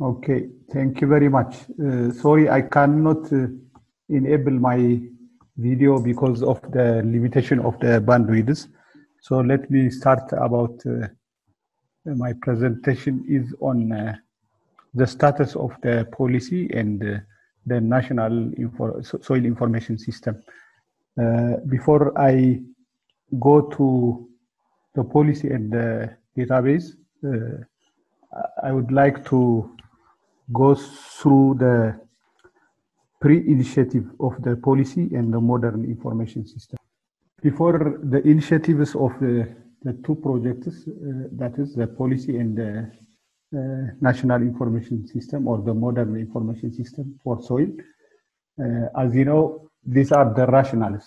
Okay, thank you very much. Uh, sorry, I cannot uh, enable my video because of the limitation of the bandwidth. So let me start about uh, my presentation is on uh, the status of the policy and uh, the national info soil information system. Uh, before I go to the policy and the database, I would like to go through the pre-initiative of the policy and the modern information system. Before the initiatives of the, the two projects, uh, that is the policy and the uh, national information system or the modern information system for soil. Uh, as you know, these are the rationales,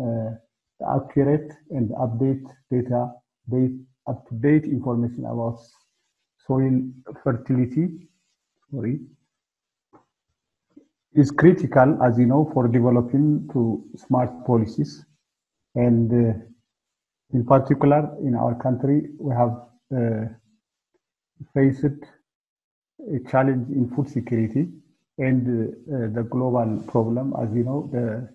uh, the accurate and update data, date, up-to-date information about soil fertility, sorry, is critical, as you know, for developing to smart policies. And uh, in particular, in our country, we have uh, faced a challenge in food security and uh, the global problem, as you know, the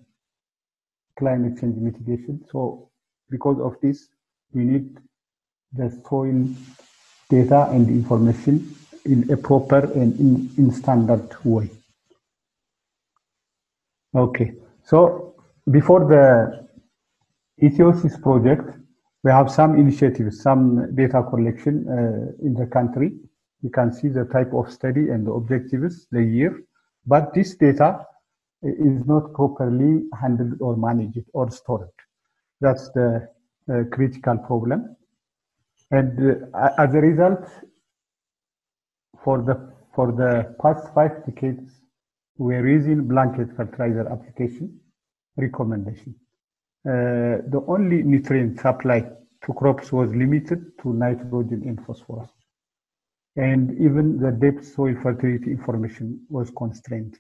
climate change mitigation. So because of this, we need the soil data and information in a proper and in, in standard way. Okay, so before the EthioSIS project, we have some initiatives, some data collection uh, in the country. You can see the type of study and the objectives, the year, but this data is not properly handled or managed or stored. That's the uh, critical problem. And uh, as a result, for the for the past five decades, we're using blanket fertilizer application recommendation. Uh, the only nutrient supply to crops was limited to nitrogen and phosphorus. And even the depth soil fertility information was constrained.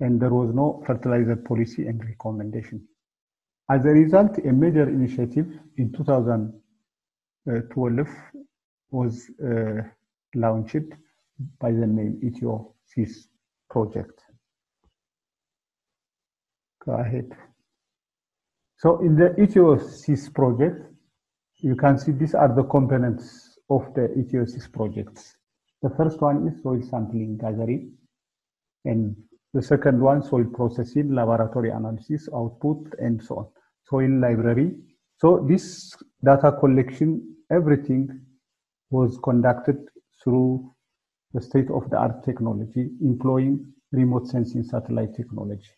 And there was no fertilizer policy and recommendation. As a result, a major initiative in 2012 was uh, launched by the name EthioSIS project. Go ahead. So in the EthioSIS project, you can see these are the components of the EthioSIS projects. The first one is soil sampling gathering, and the second one, soil processing, laboratory analysis, output, and so on. Soil library. So this data collection, everything was conducted through the state-of-the-art technology, employing remote sensing satellite technology.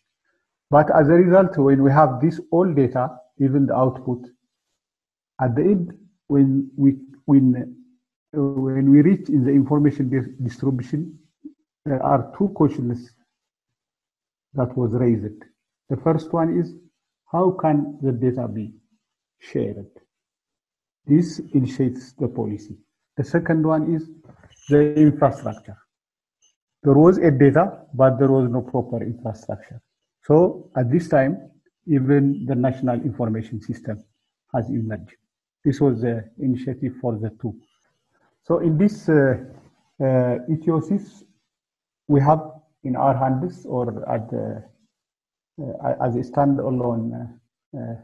But as a result, when we have this all data, even the output, at the end, when we when when we reach in the information distribution, there are two questions that was raised. The first one is, how can the data be shared? This initiates the policy. The second one is the infrastructure. There was a data, but there was no proper infrastructure. So at this time, even the national information system has emerged. This was the initiative for the two. So in this uh, uh, EthioSIS, we have in our hands or at the, uh, as a standalone uh, uh,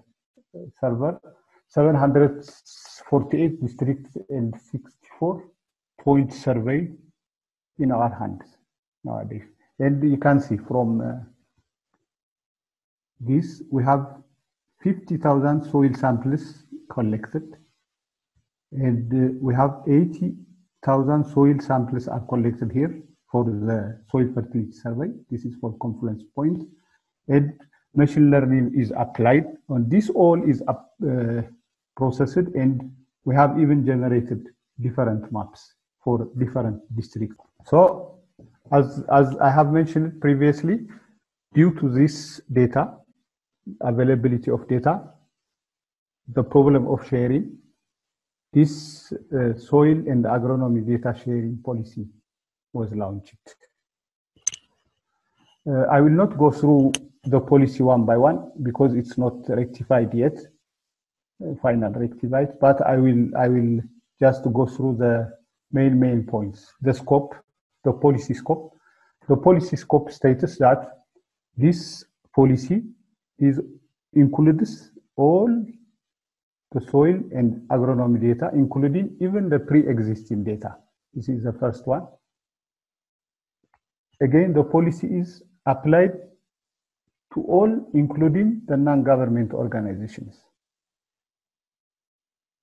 server, 748 districts and 64 point survey in our hands nowadays. And you can see from uh, this, we have 50,000 soil samples collected. And uh, we have 80,000 soil samples are collected here for the soil fertility survey. This is for confluence point. And machine learning is applied and this all is up, uh, processed and we have even generated different maps for different districts. So as, as I have mentioned previously, due to this data, availability of data, the problem of sharing, this uh, soil and agronomy data sharing policy was launched. Uh, I will not go through the policy one by one because it's not rectified yet, uh, final rectified, but I will, I will just to go through the main, main points. The scope, the policy scope. The policy scope states that this policy is includes all the soil and agronomy data, including even the pre-existing data. This is the first one. Again, the policy is applied to all, including the non-government organizations.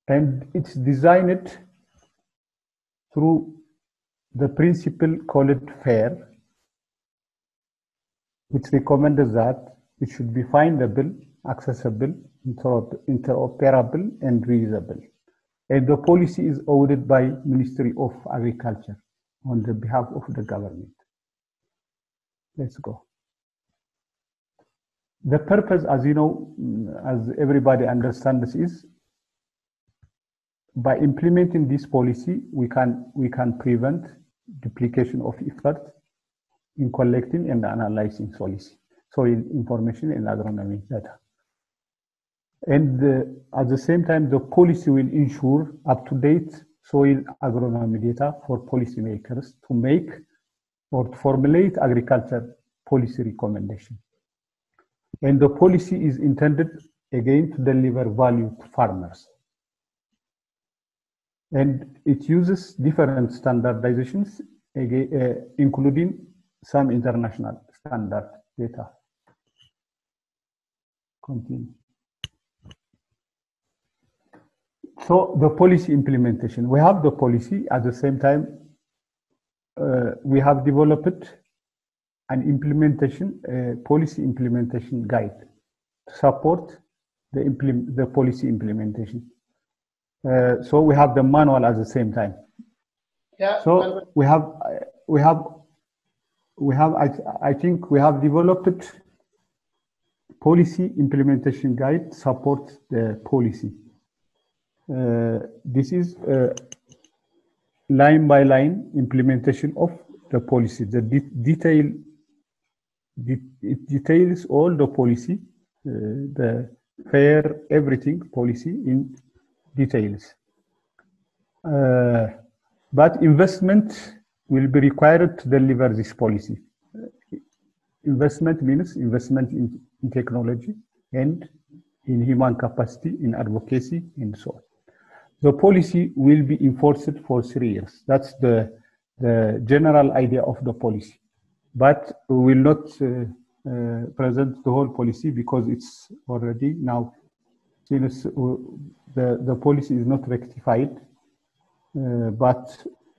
And it's designed through the principle called FAIR, which recommends that it should be findable, accessible, interoperable, and reusable. And the policy is audited by Ministry of Agriculture on the behalf of the government. Let's go. The purpose, as you know, mm, as everybody understands, is by implementing this policy, we can we can prevent duplication of effort in collecting and analyzing policy, soil information and agronomy data. And uh, at the same time, the policy will ensure up-to-date soil agronomy data for policymakers to make or to formulate agriculture policy recommendation. And the policy is intended again to deliver value to farmers. And it uses different standardizations, uh, including some international standard data. Continue. So the policy implementation, we have the policy at the same time, uh, we have developed an implementation, uh, policy implementation guide to support the, implement, the policy implementation. Uh, so we have the manual at the same time. Yeah. So we have, we have, we have, I, I think we have developed policy implementation guide supports the policy. Uh, this is uh, line by line implementation of the policy. The de detail de it details all the policy, uh, the fair everything policy in details. Uh, but investment will be required to deliver this policy. investment means investment in, in technology and in human capacity, in advocacy, and so on the policy will be enforced for three years. That's the, the general idea of the policy. But we will not uh, uh, present the whole policy because it's already now, since uh, the, the policy is not rectified, uh, but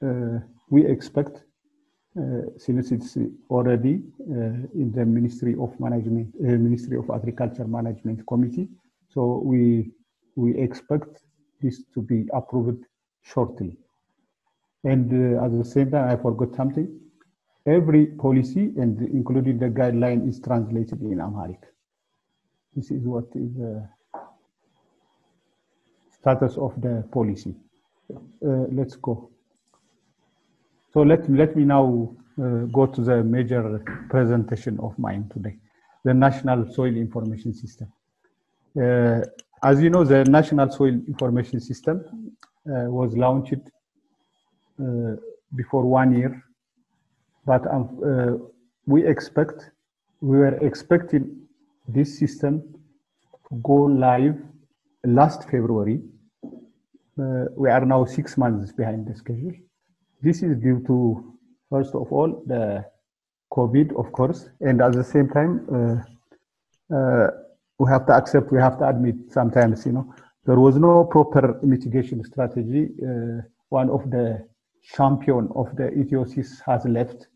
uh, we expect, uh, since it's already in the Ministry of Management, Ministry of Agriculture Management Committee, so we, we expect this to be approved shortly. And uh, at the same time, I forgot something. Every policy, and including the guideline, is translated in Amharic. This is what is status of the policy. Uh, let's go. So let, let me now uh, go to the major presentation of mine today, the National Soil Information System. Uh, as you know, the National Soil Information System was launched before one year, but um, we expect, we were expecting this system to go live last February. Uh, we are now six months behind the schedule. This is due to, first of all, the COVID, of course, and at the same time, uh, uh, we have to accept, we have to admit sometimes, you know, there was no proper mitigation strategy. Uh, one of the champion of the EthioSIS has left.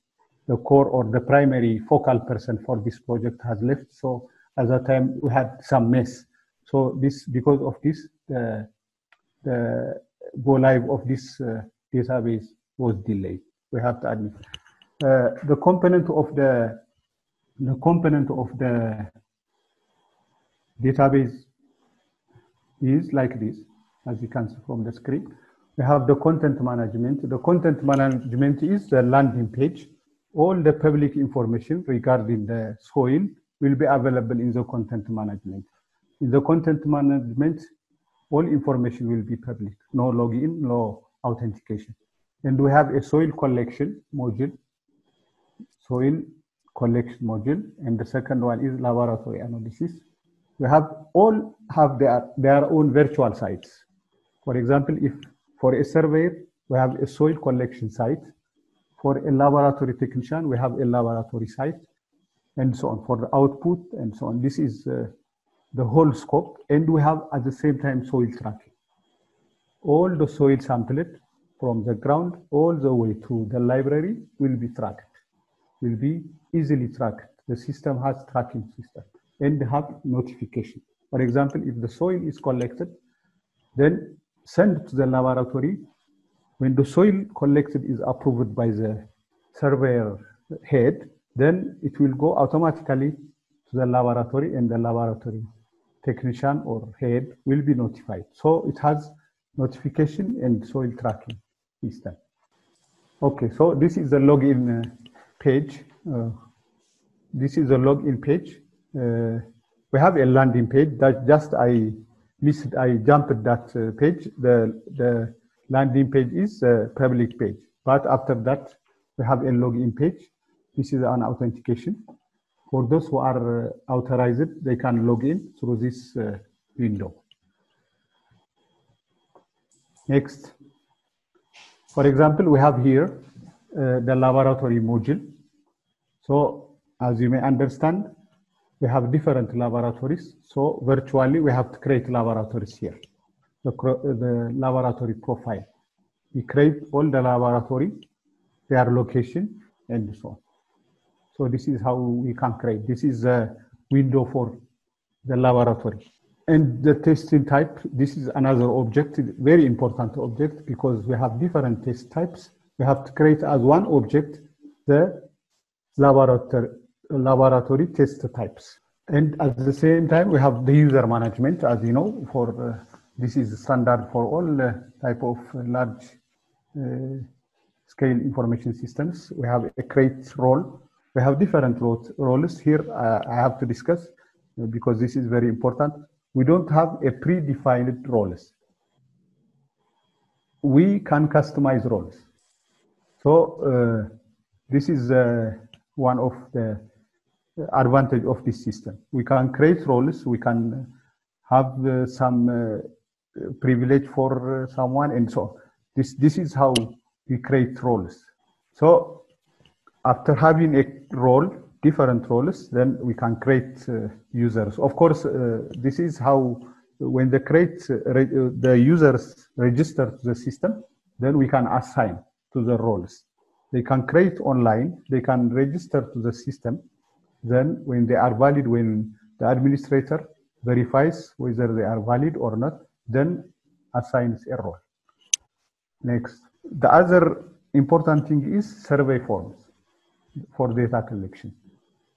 The core or the primary focal person for this project has left. So at that time we had some mess. So this, because of this, the, the go live of this uh, database was delayed. We have to admit. Uh, the component of the, the component of the database is like this, as you can see from the screen. We have the content management. The content management is the landing page. All the public information regarding the soil will be available in the content management. In the content management, all information will be public, no login, no authentication. And we have a soil collection module, soil collection module, and the second one is laboratory analysis. We have all have their, their own virtual sites. For example, if for a surveyor, we have a soil collection site. For a laboratory technician, we have a laboratory site, and so on, for the output and so on. This is uh, the whole scope, and we have at the same time soil tracking. All the soil sampled from the ground all the way to the library will be tracked, will be easily tracked. The system has tracking system and have notification. For example, if the soil is collected, then send to the laboratory. When the soil collected is approved by the surveyor head, then it will go automatically to the laboratory and the laboratory technician or head will be notified. So it has notification and soil tracking system. Okay, so this is the login uh, page. Uh, this is the login page. Uh, we have a landing page that just I missed, I jumped that uh, page. The, the landing page is a public page. But after that, we have a login page. This is an authentication. For those who are uh, authorized, they can log in through this uh, window. Next. For example, we have here uh, the laboratory module. So as you may understand, we have different laboratories. So virtually we have to create laboratories here. The, the laboratory profile. We create all the laboratory, their location, and so on. So this is how we can create. This is a window for the laboratory. And the testing type, this is another object, very important object because we have different test types. We have to create as one object the laboratory, laboratory test types. And at the same time, we have the user management, as you know, for uh, this is standard for all uh, type of large uh, scale information systems. We have a create role. We have different roles here. Uh, I have to discuss uh, because this is very important we don't have a predefined roles. We can customize roles. So uh, this is uh, one of the advantage of this system. We can create roles. We can have uh, some uh, privilege for someone and so on. This, this is how we create roles. So after having a role, different roles, then we can create uh, users. Of course, uh, this is how when the create uh, the users register to the system, then we can assign to the roles. They can create online, they can register to the system. Then when they are valid, when the administrator verifies whether they are valid or not, then assigns a role. Next, the other important thing is survey forms for data collection.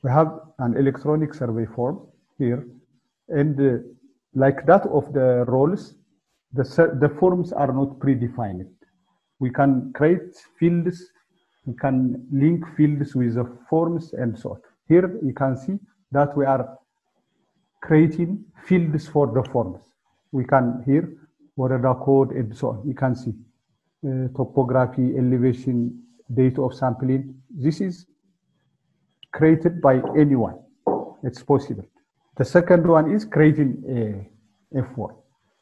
We have an electronic survey form here and uh, like that of the roles the, the forms are not predefined. We can create fields we can link fields with the forms and so on. Here you can see that we are creating fields for the forms. We can here what are the code and so on. You can see uh, topography elevation date of sampling this is created by anyone. It's possible. The second one is creating a, a form.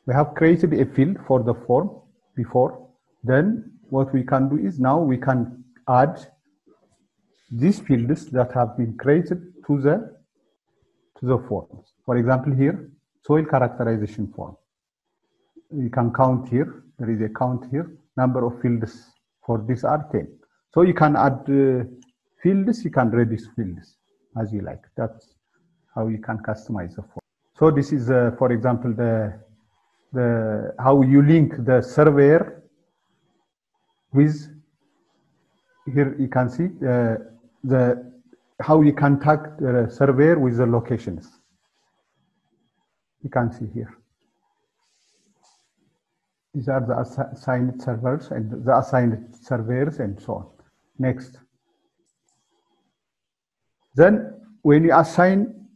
We have created a field for the form before. Then what we can do is now we can add these fields that have been created to the to the forms. For example, here, soil characterization form. You can count here. There is a count here. Number of fields for this are 10. So you can add uh, fields, you can reduce fields as you like. That's how you can customize the form. So this is, uh, for example, the the how you link the surveyor with here you can see uh, the how you contact the surveyor with the locations. You can see here. These are the assigned servers and the assigned surveyors and so on. Next. Then when you assign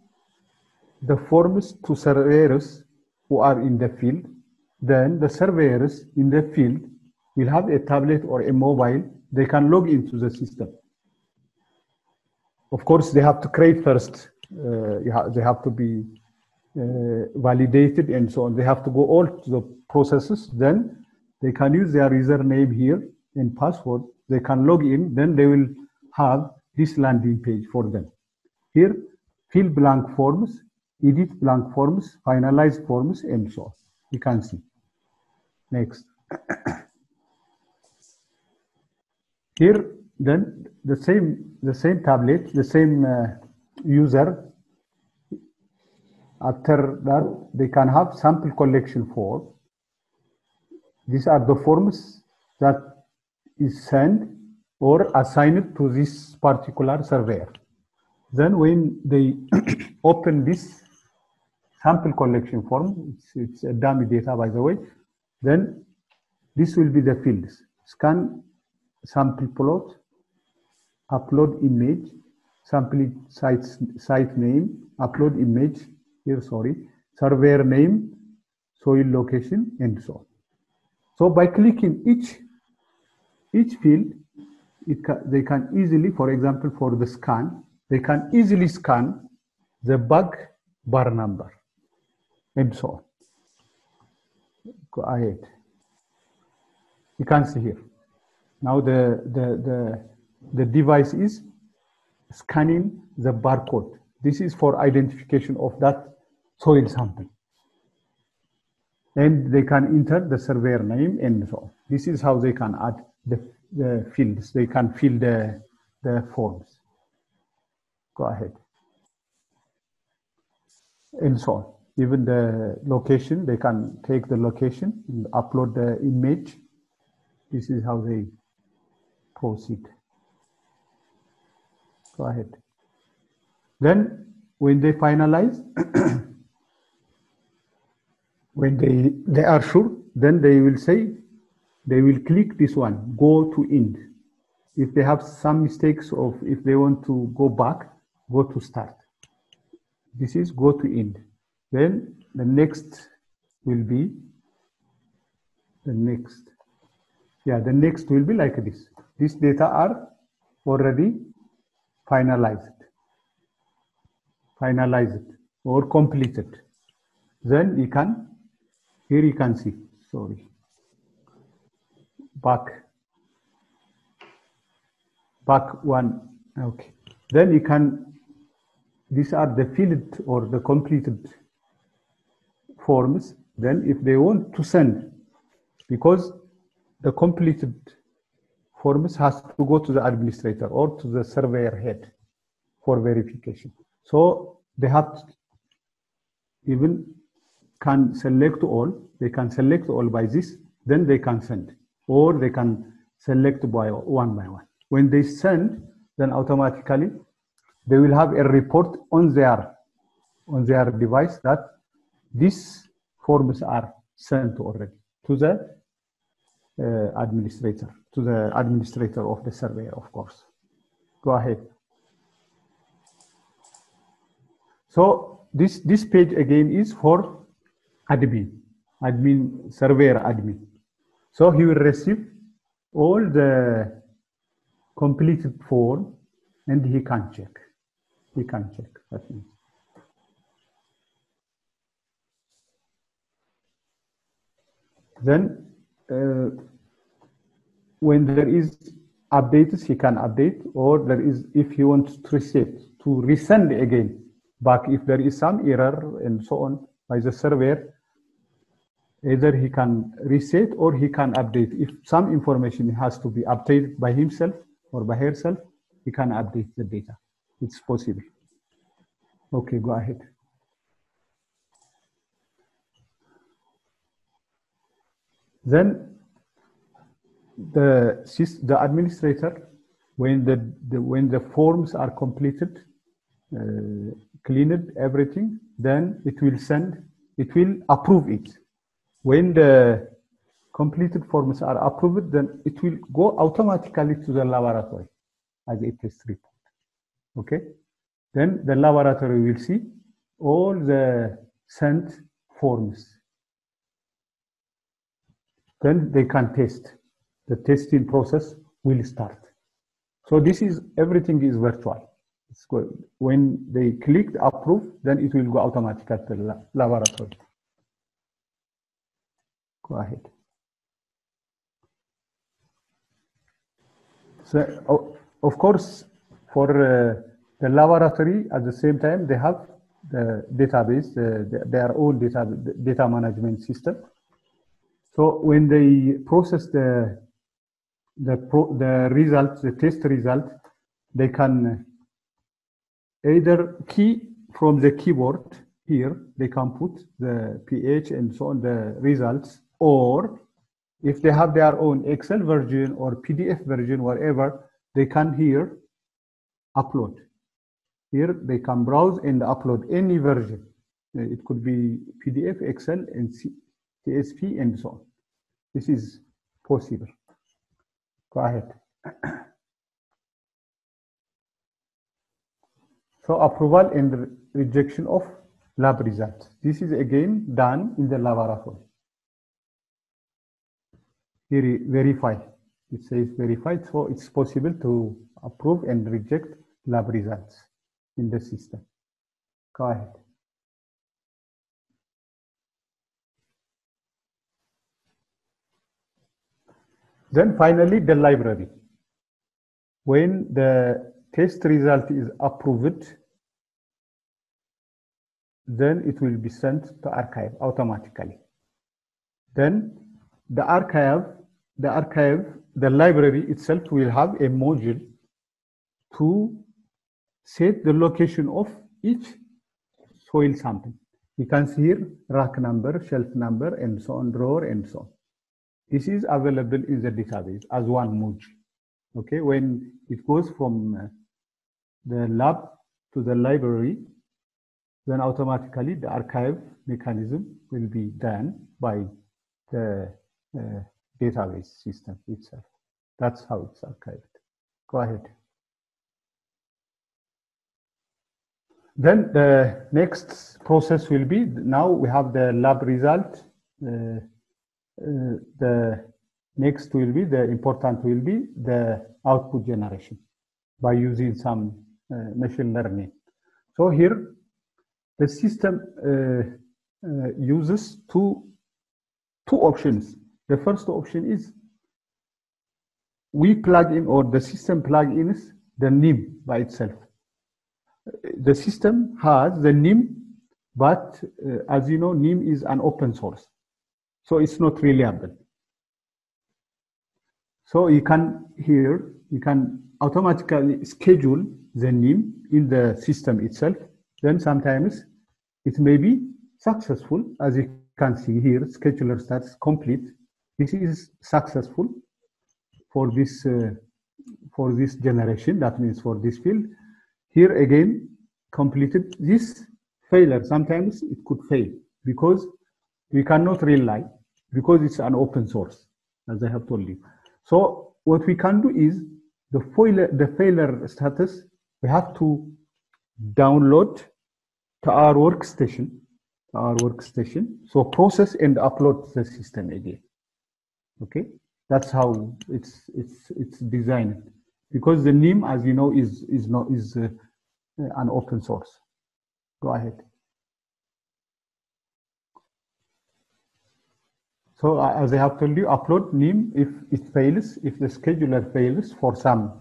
the forms to surveyors who are in the field, then the surveyors in the field will have a tablet or a mobile, they can log into the system. Of course, they have to create first. Uh, they have to be uh, validated and so on. They have to go all to the processes. Then they can use their username here and password. They can log in. Then they will have this landing page for them. Here, fill blank forms, edit blank forms, finalize forms, and so on. You can see. Next. Here, then the same the same tablet, the same uh, user. After that, they can have sample collection form. These are the forms that is sent or assigned to this particular surveyor. Then when they open this sample collection form, it's, it's a dummy data by the way, then this will be the fields. Scan sample plot, upload image, sample site, site name, upload image, here sorry, surveyor name, soil location, and so on. So by clicking each, each field, ca they can easily, for example, for the scan, they can easily scan the bug bar number and so on. Go ahead. You can see here. Now the, the, the, the device is scanning the barcode. This is for identification of that soil sample. And they can enter the surveyor name and so on. This is how they can add the, the fields. They can fill the, the forms. Go ahead. And so on. Even the location, they can take the location and upload the image. This is how they proceed. Go ahead. Then when they finalize, when they, they are sure, then they will say, they will click this one, go to end. If they have some mistakes of if they want to go back, go to start. This is go to end. Then the next will be the next. Yeah, the next will be like this. These data are already finalized, finalized or completed. Then you can, here you can see, sorry, back, back one, okay. Then you can, these are the filled or the completed forms. Then if they want to send, because the completed forms has to go to the administrator or to the surveyor head for verification. So they have to even can select all, they can select all by this, then they can send, or they can select by one by one. When they send, then automatically they will have a report on their on their device that these forms are sent already to the uh, administrator, to the administrator of the survey, of course. Go ahead. So this, this page again is for admin, admin, surveyor admin. So he will receive all the completed form and he can check. He can check, that means. Then uh, when there is updates, he can update, or there is, if he wants to reset, to resend again back if there is some error and so on by the surveyor, either he can reset or he can update. If some information has to be updated by himself or by herself, he can update the data. It's possible. Okay, go ahead. Then the the administrator, when the, the when the forms are completed, uh, cleaned everything, then it will send, it will approve it. When the completed forms are approved, then it will go automatically to the laboratory as a test report. Okay. Then the laboratory will see all the sent forms. Then they can test the testing process will start. So this is everything is virtual. When they click approve, then it will go automatically at the laboratory. Go ahead. So, of course, for uh, the laboratory, at the same time, they have the database, uh, their own data, data management system. So when they process the the pro, the result, the test result, they can either key from the keyboard here, they can put the pH and so on, the results, or if they have their own Excel version or PDF version, whatever, they can here upload. Here they can browse and upload any version. Uh, it could be PDF, Excel, and CSV, and so on. This is possible. Go ahead. So approval and rejection of lab results. This is again done in the laboratory. Here, verify. It says verified, so it's possible to approve and reject lab results in the system. Go ahead. Then finally, the library. When the test result is approved, then it will be sent to archive automatically. Then the archive, the archive, the library itself will have a module to set the location of each soil sample. You can see here rack number, shelf number, and so on, drawer, and so on. This is available in the database as one module. Okay, when it goes from uh, the lab to the library, then automatically the archive mechanism will be done by the uh, database system itself. That's how it's archived. Go ahead. Then the next process will be, now we have the lab result. Uh, uh, the next will be, the important will be the output generation by using some uh, machine learning. So here, the system uh, uh, uses two, two options. The first option is we plug in or the system plug in the NIM by itself. The system has the NIM, but uh, as you know, NIM is an open source. So it's not reliable. So you can here, you can automatically schedule the NIM in the system itself. Then sometimes it may be successful, as you can see here, scheduler starts complete. This is successful for this uh, for this generation. That means for this field. Here again, completed this failure. Sometimes it could fail because we cannot rely because it's an open source, as I have told you. So what we can do is the failure, the failure status, we have to download to our workstation, our workstation. So process and upload the system again. Okay, that's how it's it's it's designed because the NIM, as you know, is is not is uh, an open source. Go ahead. So uh, as I have told you, upload NIM if it fails, if the scheduler fails for some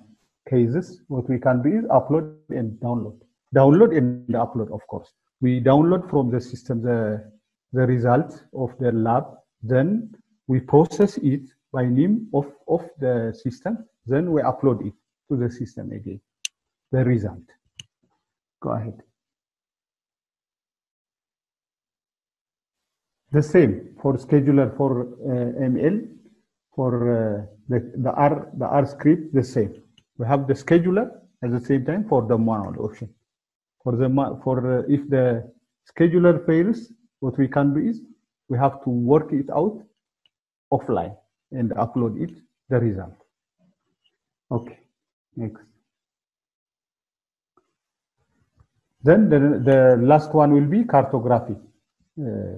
cases, what we can do is upload and download. Download and upload, of course. We download from the system the, the result of the lab, then we process it by name of, of the system, then we upload it to the system again, the result. Go ahead. The same for scheduler for uh, ML, for uh, the, the R the R script, the same. We have the scheduler at the same time for the manual option. For the for uh, if the scheduler fails, what we can do is we have to work it out offline and upload it the result. Okay, next. Then the, the last one will be cartography. Uh,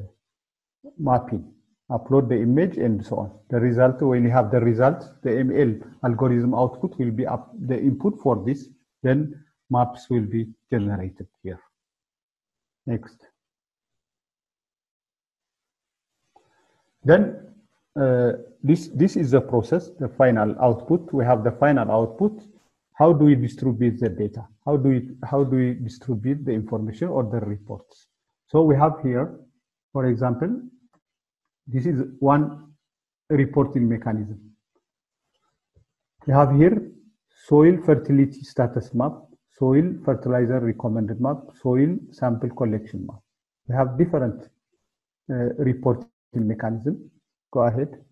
mapping. upload the image and so on. The result, when you have the result, the ML algorithm output will be up the input for this, then maps will be generated here. Next. Then uh, this, this is the process, the final output. We have the final output. How do we distribute the data? How do we, how do we distribute the information or the reports? So we have here, for example, this is one reporting mechanism. We have here soil fertility status map, soil fertilizer recommended map, soil sample collection map. We have different uh, reporting mechanism. Go ahead.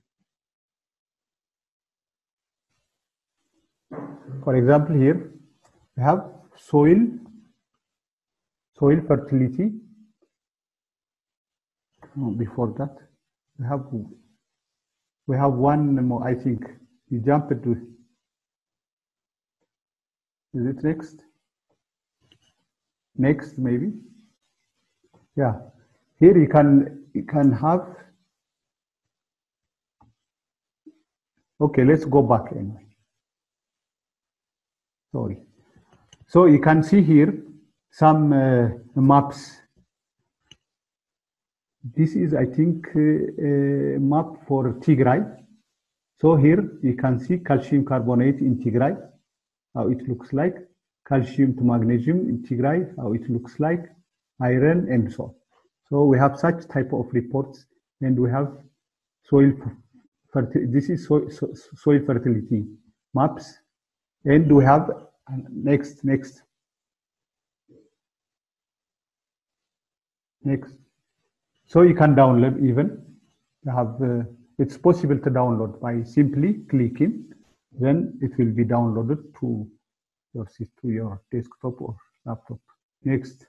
For example, here we have soil, soil fertility. Oh, before that, we have we have one more. I think we jump to. Is it next? Next, maybe. Yeah, here you can you can have. Okay, let's go back anyway. Sorry. So you can see here some uh, maps. This is, I think, uh, a map for Tigray. So here you can see calcium carbonate in Tigray, how it looks like, calcium to magnesium in Tigray, how it looks like, iron, and so on. So we have such type of reports, and we have soil. This is soil, fertility maps, and we have next, next, next. So you can download even. You have uh, it's possible to download by simply clicking. Then it will be downloaded to your to your desktop or laptop. Next.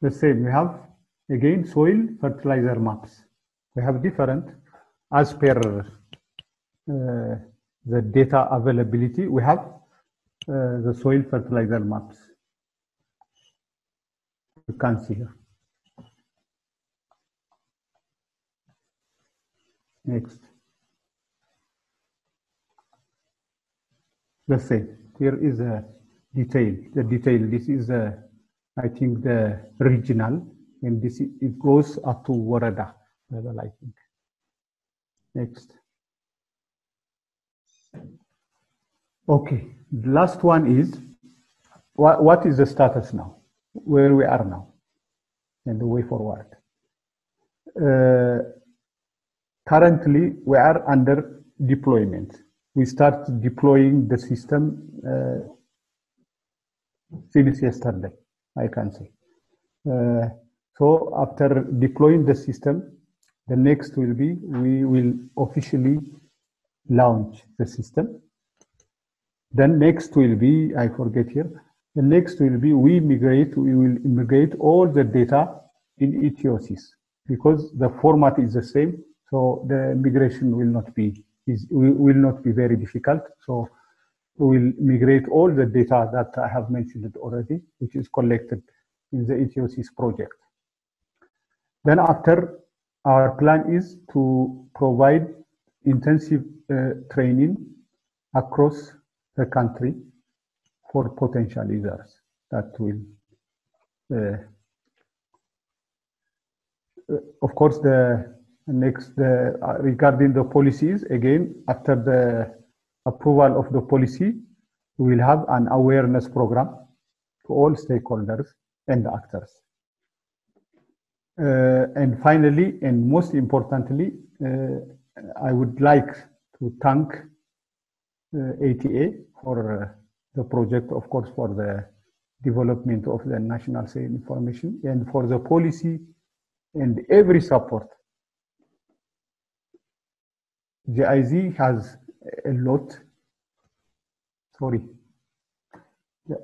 The same. We have again soil fertilizer maps. We have different as per uh, the data availability, we have uh, the soil fertilizer maps. You can see here. Next. The same. Here is a detail. The detail. This is a, I think the regional, and this it goes up to woreda I think. Next. Okay, the last one is what, what is the status now? Where we are now and the way forward. Uh, currently, we are under deployment. We start deploying the system uh, since yesterday, I can say. Uh, so after deploying the system, the next will be we will officially launch the system then next will be, I forget here, the next will be we migrate, we will migrate all the data in EthioSIS because the format is the same. So the migration will not be is will not be very difficult. So we will migrate all the data that I have mentioned already, which is collected in the EthioSIS project. Then after, our plan is to provide intensive uh, training across the country for potential users that will uh, uh, of course the next the, uh, regarding the policies again after the approval of the policy we will have an awareness program to all stakeholders and actors and finally and most importantly uh, i would like to thank ATA uh, for uh, the project, of course, for the development of the national sale information and for the policy and every support. GIZ has a lot, sorry,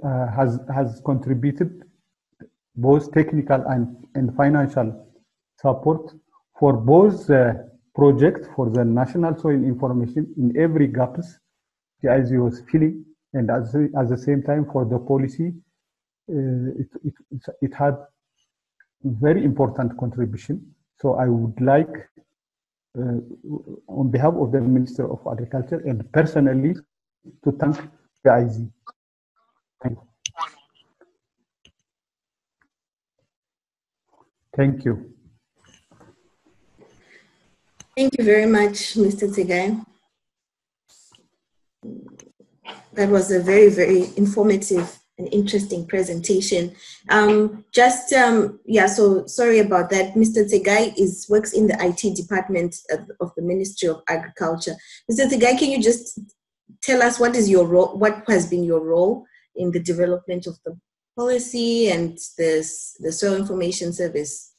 uh, has, has contributed both technical and, and financial support for both the project for the national soil information in every gaps the he was filling and at, at the same time for the policy, uh, it, it, it had very important contribution. So I would like, uh, on behalf of the Minister of Agriculture and personally, to thank the IZ. Thank you. Thank you. Thank you very much, Mr. Tegai. That was a very, very informative and interesting presentation. Um, just, um, yeah, so sorry about that. Mr. Tegai is, works in the IT department of, the Ministry of Agriculture. Mr. Tegai, can you just tell us what is your role, what has been your role in the development of the policy and this, the soil information service?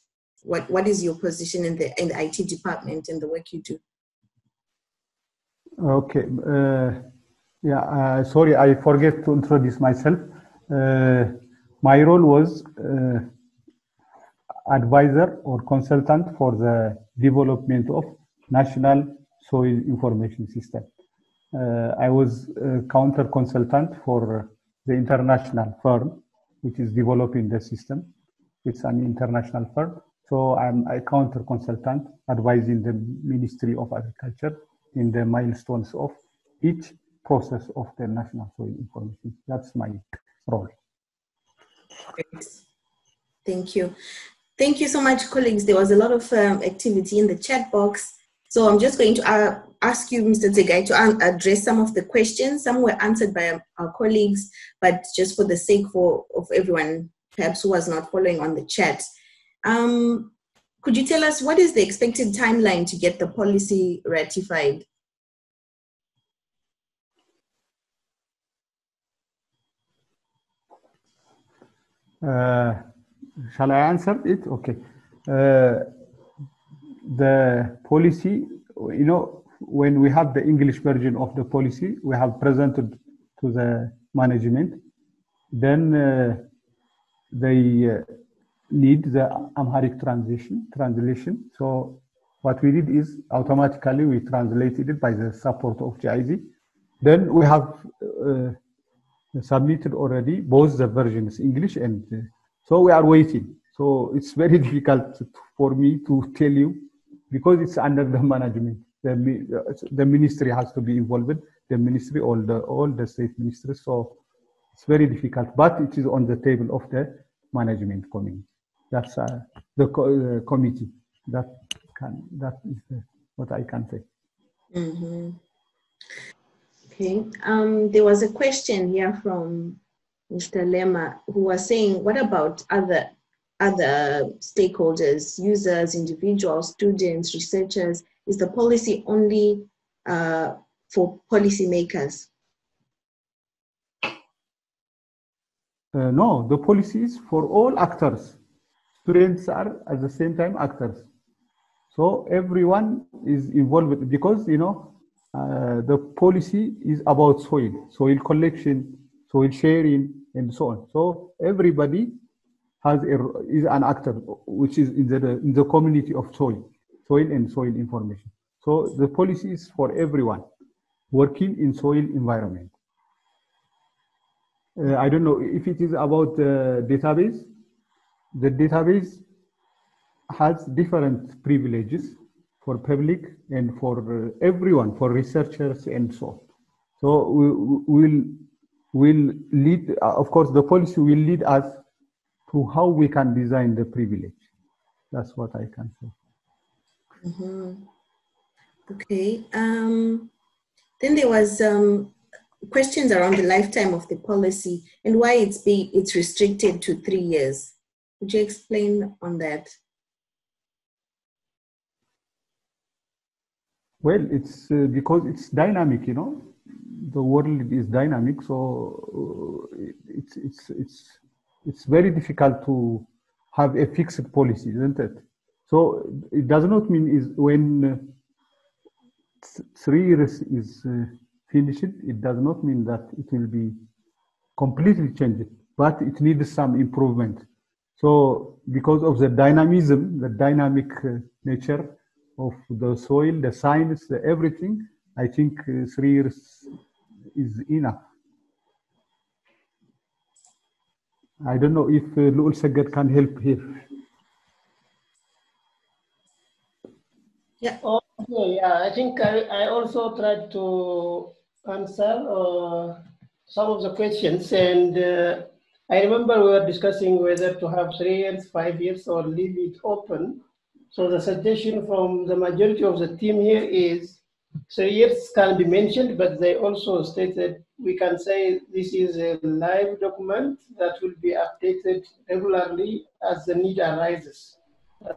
What, what is your position in the, in the IT department and the work you do? Okay. Uh, yeah, uh, sorry, I forget to introduce myself. Uh, my role was uh, advisor or consultant for the development of national soil information system. Uh, I was a counter consultant for the international firm, which is developing the system. It's an international firm. So I'm a counter consultant advising the Ministry of Agriculture in the milestones of each process of the national soil information. That's my role. Great. Thank you. Thank you so much, colleagues. There was a lot of um, activity in the chat box. So I'm just going to uh, ask you, Mr. Tegai, to address some of the questions. Some were answered by our colleagues, but just for the sake for, of everyone, perhaps who was not following on the chat, um, could you tell us what is the expected timeline to get the policy ratified? Uh, shall I answer it? Okay. Uh, the policy, you know, when we have the English version of the policy, we have presented to the management. Then uh, they uh, need the Amharic translation. Translation. So what we did is automatically we translated it by the support of GIZ. Then we have uh, submitted already both the versions, English and uh, so we are waiting. So it's very difficult for me to tell you because it's under the management. The, the ministry has to be involved. The ministry, all the all the state ministries. So it's very difficult, but it is on the table of the management committee. That's uh, the co uh, committee. That can that is the, what I can say. Mm -hmm. Okay. Um, there was a question here from Mr. Lema who was saying, what about other other stakeholders, users, individuals, students, researchers? Is the policy only uh, for policymakers? Uh, no, the policy is for all actors. Students are at the same time actors. So everyone is involved because, you know, uh, the policy is about soil, soil collection, soil sharing, and so on. So everybody has a, is an actor, which is in the in the community of soil, soil and soil information. So the policy is for everyone working in soil environment. Uh, I don't know if it is about the database. The database has different privileges for public and for uh, everyone, for researchers and so on. So we will will lead, uh, of course, the policy will lead us to how we can design the privilege. That's what I can say. Mm -hmm. Okay. Um, then there was um, questions around the lifetime of the policy and why it's be it's restricted to three years. Would you explain on that? Well, it's uh, because it's dynamic, you know. The world is dynamic, so uh, it's it's it's it's very difficult to have a fixed policy, isn't it? So it does not mean is when uh, three years is uh, finished, it does not mean that it will be completely changed, but it needs some improvement. So because of the dynamism, the dynamic uh, nature of the soil, the science, everything, I think three years is enough. I don't know if uh, Luul can help here. Yeah. Okay, yeah, I think I, I also tried to answer uh, some of the questions and uh, I remember we were discussing whether to have three years, five years, or leave it open. So the suggestion from the majority of the team here is three years can be mentioned, but they also stated we can say this is a live document that will be updated regularly as the need arises,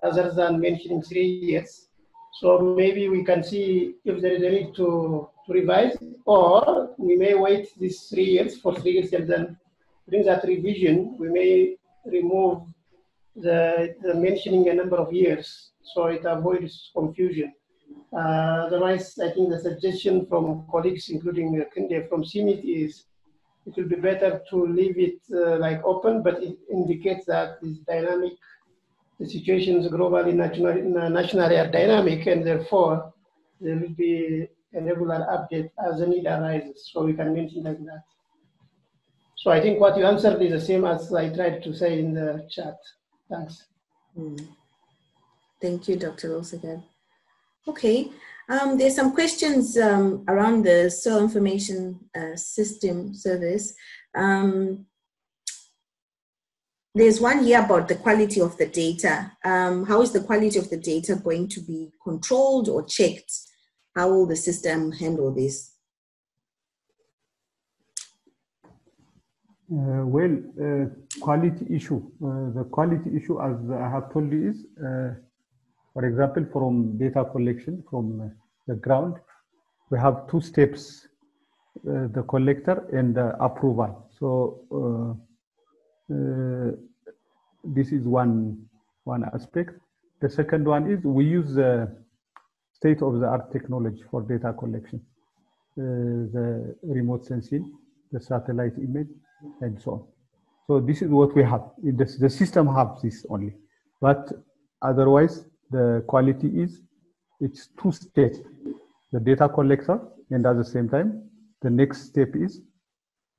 rather than mentioning three years. So maybe we can see if there is a need to, to revise, or we may wait these three years for three years and then during that revision, we may remove the, the mentioning a number of years so it avoids confusion. Uh, otherwise, I think the suggestion from colleagues, including uh, from CIMMYT, is it will be better to leave it uh, like open, but it indicates that this dynamic, the situations globally, nationally, nationally are dynamic, and therefore there will be a regular update as the need arises. So we can mention like that. So I think what you answered is the same as I tried to say in the chat. Thanks. Mm. Thank you, Dr. Lulseged. Okay, um, there's some questions um, around the soil information uh, system service. Um, there's one here about the quality of the data. Um, how is the quality of the data going to be controlled or checked? How will the system handle this? Uh, well, uh, quality issue. Uh, the quality issue, as I have told you, is, uh, for example, from data collection from uh, the ground, we have two steps: uh, the collector and the approval. So this is one one aspect. The second one is we use the state-of-the-art technology for data collection, the remote sensing, the satellite image, and so on. So this is what we have. The, the system has this only, but otherwise the quality is it's two steps: the data collector, and at the same time, the next step is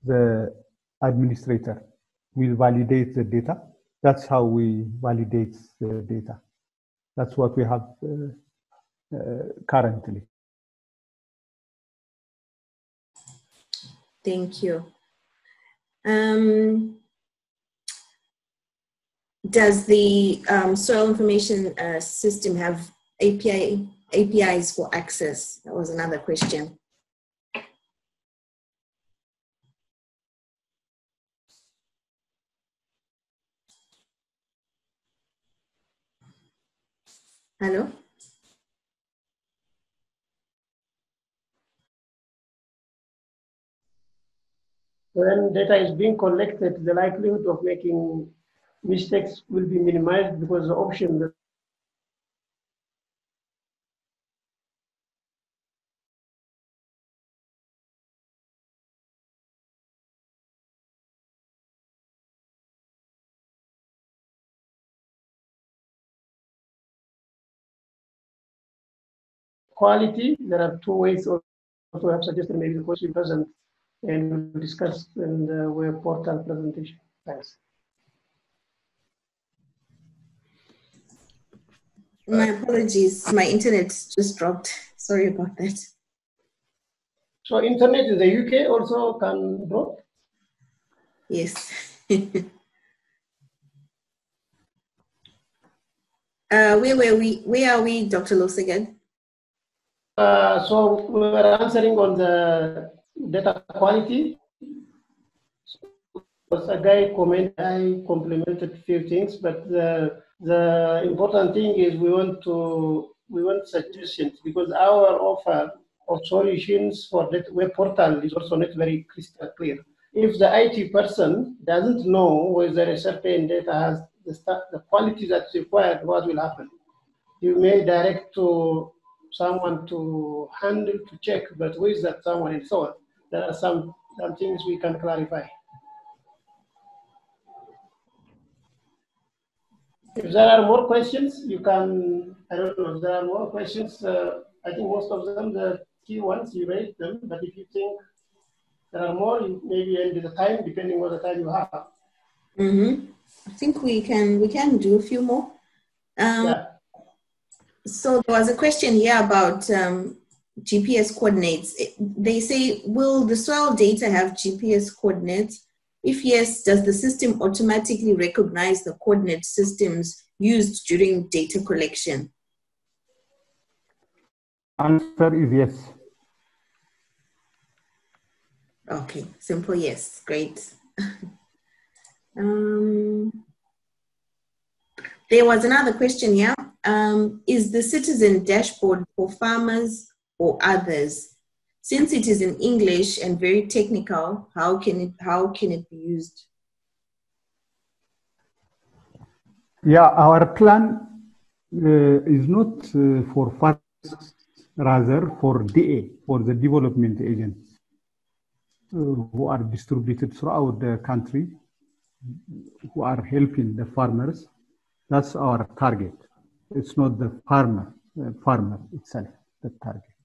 the administrator will validate the data. That's how we validate the data. That's what we have uh, uh, currently. Thank you. Um, does the um, soil information uh, system have API APIs for access? That was another question. Hello? when data is being collected, the likelihood of making mistakes will be minimized because the option that quality, there are two ways also have suggested maybe the question doesn't and we'll discuss in the web portal presentation. Thanks. My apologies, my internet just dropped. Sorry about that. So internet in the UK also can drop? Yes. uh, where were we? Where are we, Dr. Lulseged? Uh, so we were answering on the data quality. Was a guy comment, I complimented a few things, but the, the important thing is we want to we want suggestions because our offer of solutions for that web portal is also not very crystal clear. If the IT person doesn't know whether a certain data has the, the quality that's required, what will happen? You may direct to someone to handle, to check, but who is that someone and so on there are some, some things we can clarify. If there are more questions, you can, I don't know if there are more questions. Uh, I think most of them, the key ones, you raised them, but if you think there are more, you maybe end the time, depending on the time you have. Mm-hmm. I think we can we can do a few more. Um, yeah. so there was a question here about um, GPS coordinates. They say, will the soil data have GPS coordinates? If yes, does the system automatically recognize the coordinate systems used during data collection? Answer is yes. Okay, simple yes. Great. um, there was another question here. Um, is the citizen dashboard for farmers or others? Since it is in English and very technical, how can it how can it be used? Yeah, our plan uh, is not uh, for farmers, rather for DA, for the development agents uh, who are distributed throughout the country, who are helping the farmers. That's our target. It's not the farmer, uh, farmer itself, the target.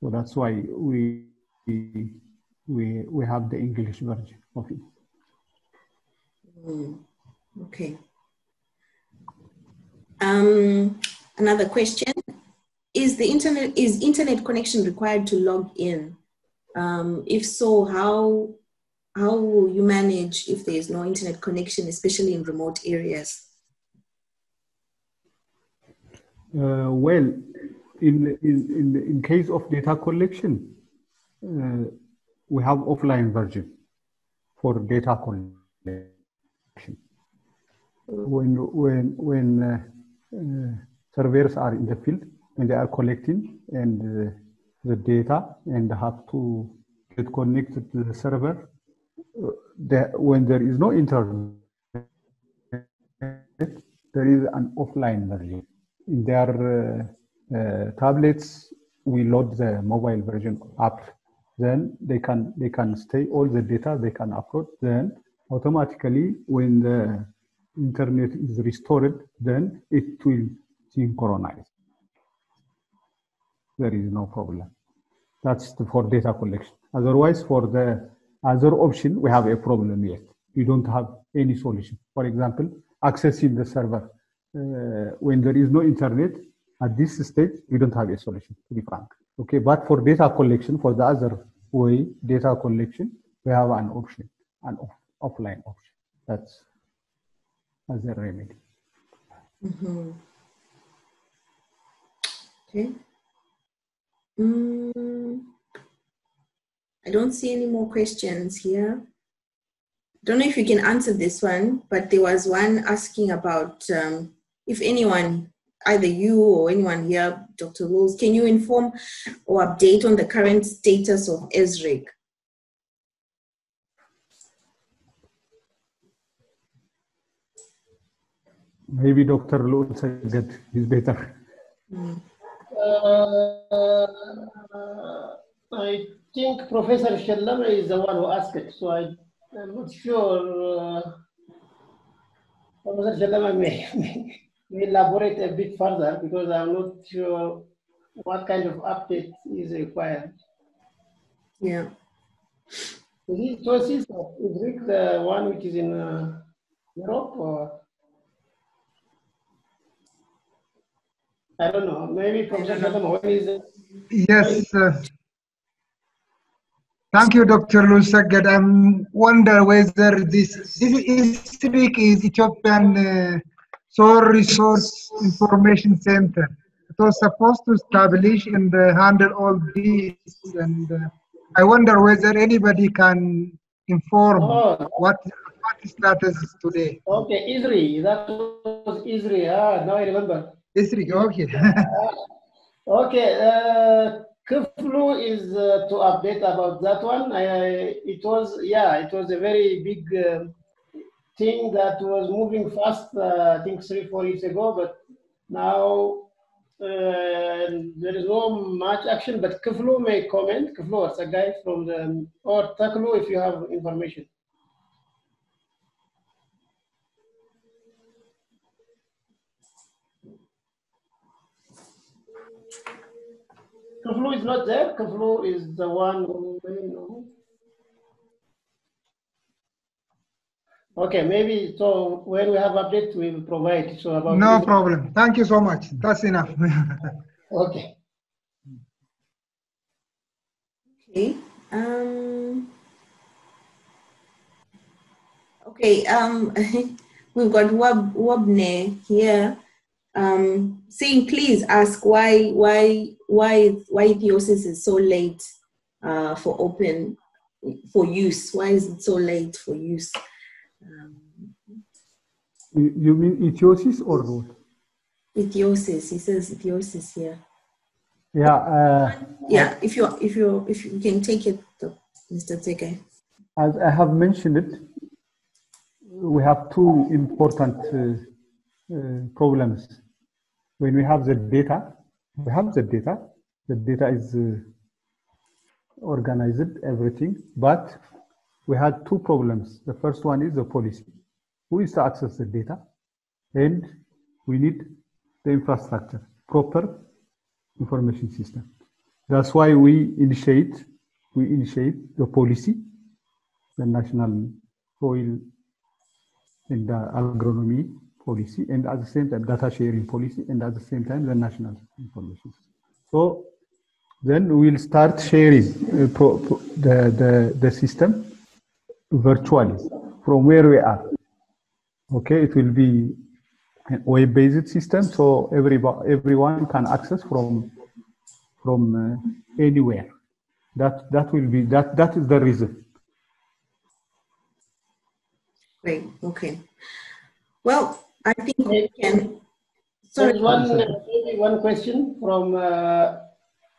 So that's why we we we have the English version of it. Mm, okay. Um, another question: Is the internet is internet connection required to log in? Um, if so, how how will you manage if there is no internet connection, especially in remote areas? Uh, well, in, in, in, case of data collection, uh, we have offline version for data collection. When, when, when uh, uh, surveyors are in the field, when they are collecting and uh, the data and have to get connected to the server, uh, the, when there is no internet, there is an offline version in their uh, tablets, we load the mobile version app. Then they can they can stay all the data they can upload. Then automatically, when the internet is restored, then it will synchronize. There is no problem. That's for data collection. Otherwise, for the other option, we have a problem yet. We don't have any solution. For example, accessing the server uh, when there is no internet at this stage we don't have a solution to be frank. Okay but for data collection for the other way data collection we have an option an off, offline option. That's as a remedy. Mm-hmm. okay. Mm, i don't see any more questions here. Don't know if you can answer this one, but there was one asking about um, if anyone, either you or anyone here, Dr. Rose, can you inform or update on the current status of ESRIC? Maybe Dr. Lul said he's better. Mm. Uh, I think Professor Shallama is the one who asked it, so I, am not sure. Uh, Professor Shallama may, elaborate a bit further because I'm not sure what kind of update is required. Yeah. Is it is Rick the one which is in uh, Europe or? I don't know. Maybe Professor Shadam, when is it? Yes. Uh, thank you, Dr. Lulseged. I wonder whether this this week is Ethiopian uh, Soil Resource Information Center. It was supposed to establish and uh, handle all these, and uh, I wonder whether anybody can inform oh. what what status is today. Okay, ISRI, that was ISRI. Ah, now I remember. ISRI, okay. okay, uh, Kiflu is uh, to update about that one. I, it was, yeah, it was a very big um, thing that was moving fast, uh, I think three, four years ago, but now uh, there is no much action, but Kiflu may comment. Kiflu a guy from the, or Taklu if you have information. Kiflu is not there. Kiflu is the one who may know. Okay, maybe so when we have updates, we will provide. So about No problem. Thank you so much. That's enough. Okay. Okay. Um, okay. Um, we've got Wab Wabne here, um, saying, please ask why why why why EthioSIS is so late uh, for open for use. Why is it so late for use? Um, You you mean EthioSIS or what? EthioSIS. He says EthioSIS here. Yeah, uh, Yeah. If you if you if you can take it, Mr. Teke. as I have mentioned it, we have two important uh, uh, problems. When we have the data, we have the data, the data is uh, organized, everything, but we had two problems. The first one is the policy. Who is to access the data? And we need the infrastructure, proper information system. That's why we initiate, we initiate the policy, the national soil and the agronomy policy, and at the same time data sharing policy, and at the same time the national information. So then we'll start sharing uh, pro, pro, the, the, the system virtually from where we are. Okay, it will be a web-based system, so everybody, everyone can access from from uh, anywhere. That that will be that that is the reason. Great. Okay. Well, I think we can. There's Sorry. one, uh, maybe one question from uh,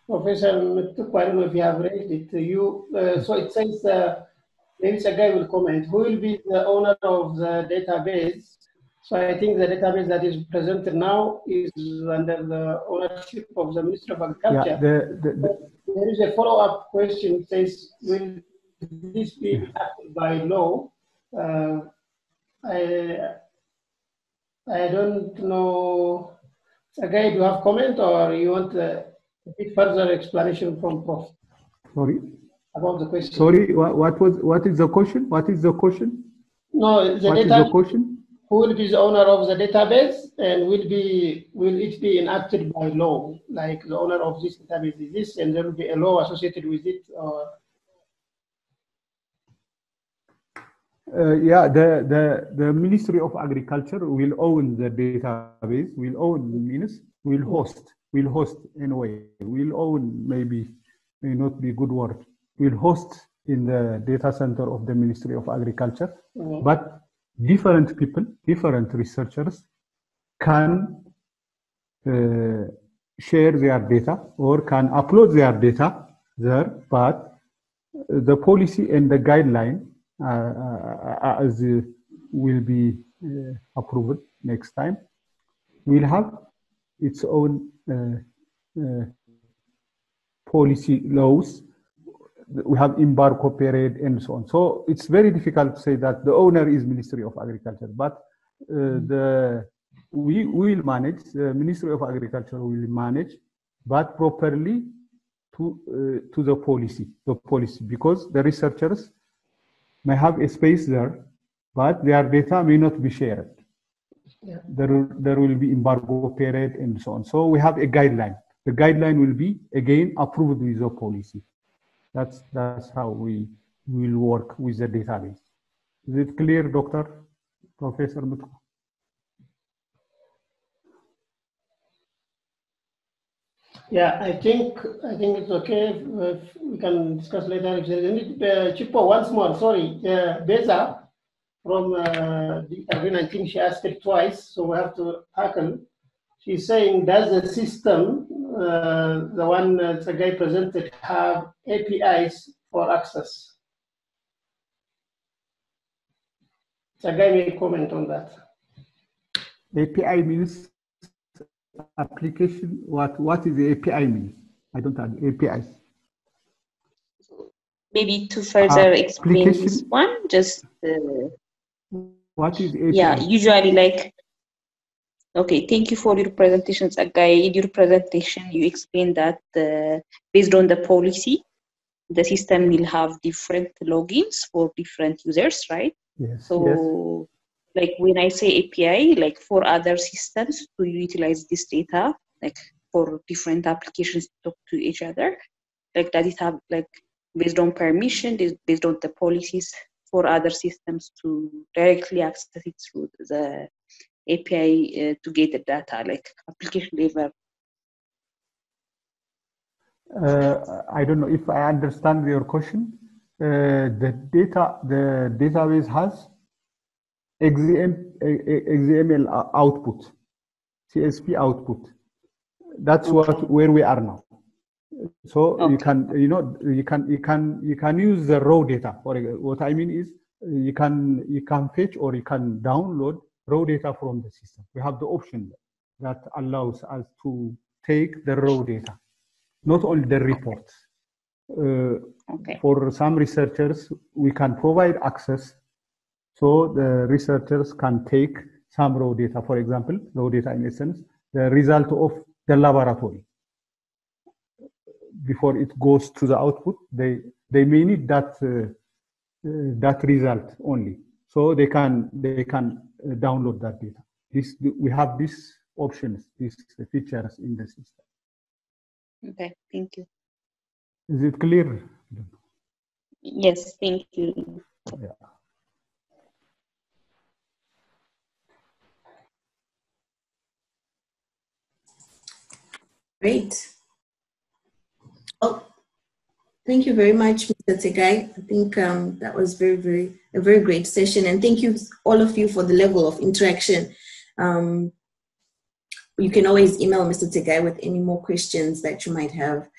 Professor Muttuk. I don't know if you have raised it to you. Uh, so it says, uh, maybe Sagai will comment, who will be the owner of the database? So I think the database that is presented now is under the ownership of the Ministry of Agriculture. Yeah, the, the, the There is a follow-up question, it says, will this be acted by law? Uh, I, I don't know. Again, do you have comment or you want a bit further explanation from Prof sorry, about the question? sorry. What, what was what is the question? What is the question? No, the What is data, the question? who will be the owner of the database and will be will it be enacted by law, like the owner of this database is this, and there will be a law associated with it, or Uh, yeah, the, the, the Ministry of Agriculture will own the database, will own means, will host, will host in a way, will own maybe, may not be good word, will host in the data center of the Ministry of Agriculture, Mhm. but different people, different researchers can uh, share their data or can upload their data there, but the policy and the guideline uh, uh, as uh, will be uh, approved next time will have its own uh, uh, policy laws we have embargo period and so on. So it's very difficult to say that the owner is ministry of agriculture but uh, the we will manage the ministry of agriculture will manage but properly to uh, to the policy the policy because the researchers may have a space there but their data may not be shared. Yeah. there, there will be embargo period and so on. So we have a guideline. The guideline will be again approved with the policy that's that's how we will work with the database is it clear doctor professor Mutku? Yeah, I think I think it's okay. If, if we can discuss later if there is any. Uh, Chipo, once more. Sorry, uh, Beza from uh, the arena. I think she asked it twice, so we have to tackle. She's saying, does the system, uh, the one uh, the guy presented, have APIs for access? Sagai may comment on that. api means application. What what is the api means i don't have apis maybe to further explain this one, just uh, what is api yeah, usually like okay, thank you for your presentations, Agai. In your presentation, you explained that uh, based on the policy, the system will have different logins for different users, right? Yes. So, yes. like when I say API, like for other systems to utilize this data, like for different applications to talk to each other, like does it have like based on permission, based on the policies for other systems to directly access it through the API uh, to get the data, like application level. Uh, I don't know if I understand your question. Uh, the data, the database has XM, XML output, CSV output. That's what where we are now. So you can, you know, you can, you can, you can use the raw data. For what I mean is, you can, you can fetch or you can download raw data from the system. We have the option that allows us to take the raw data, not only the reports. Uh, Okay. for some researchers, we can provide access so the researchers can take some raw data, for example, raw data in essence, the result of the laboratory. Before it goes to the output, they, they may need that, uh, uh, that result only. So they can, they can Uh, download that data. This, we have these options, these features in the system. Okay. Thank you. Is it clear? Yes. Thank you. Yeah. Great. Oh, thank you very much, Mr. Tegai. I think um, that was very, very a very great session, and thank you all of you for the level of interaction. Um, you can always email Mr. Tegai with any more questions that you might have.